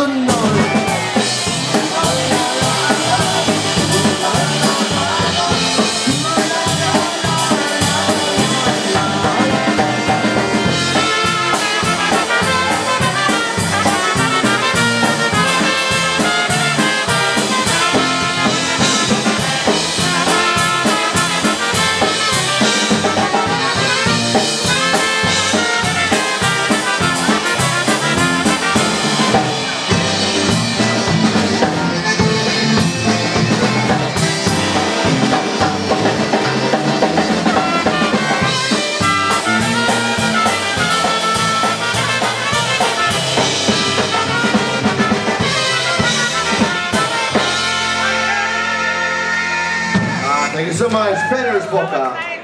the noise. Thank you so much, Peter Spoka.